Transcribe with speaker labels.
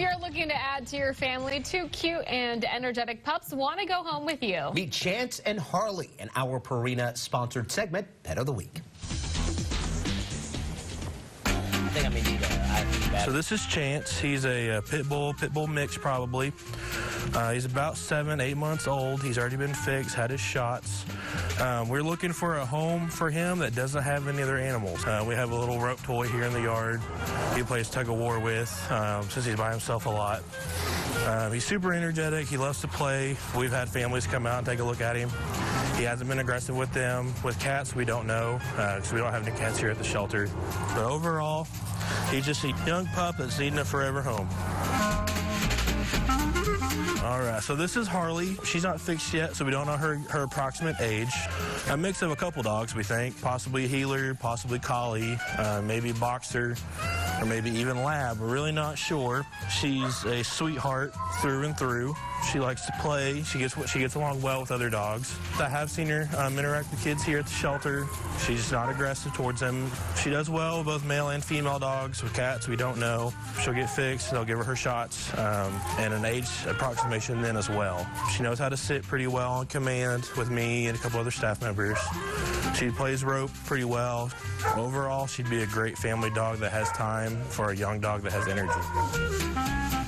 Speaker 1: you're looking to add to your family, two cute and energetic pups want to go home with you.
Speaker 2: Meet Chance and Harley in our Purina sponsored segment, Pet of the Week.
Speaker 3: I think I may need a
Speaker 4: So this is Chance. He's a, uh pit bull, pit bull mix probably. Uh, he's about seven, eight months old. He's already been fixed, had his shots. Um, we're looking for a home for him that doesn't have any other animals. Uh, we have a little rope toy here in the yard. He plays tug of war with um, since he's by himself a lot. Um, he's super energetic. He loves to play. We've had families come out and take a look at him. He hasn't been aggressive with them. With cats, we don't know because we don't have any cats here at the shelter. But overall, he's just a young pup that's needing a forever home. All right, so this is Harley. She's not fixed yet, so we don't know her, her approximate age. A mix of a couple dogs, we think. Possibly a heeler, possibly collie, uh, maybe boxer, or maybe even lab. We're really not sure. She's a sweetheart through and through. She likes to play. She gets she gets along well with other dogs. I have seen her um, interact with kids here at the shelter. She's not aggressive towards them. She does well with both male and female dogs. With cats, we don't know. She'll get fixed. They'll give her her shots um, and an age approximation then as well. She knows how to sit pretty well on command with me and a couple other staff members. She plays rope pretty well. Overall, she'd be a great family dog that has for a young dog that has energy.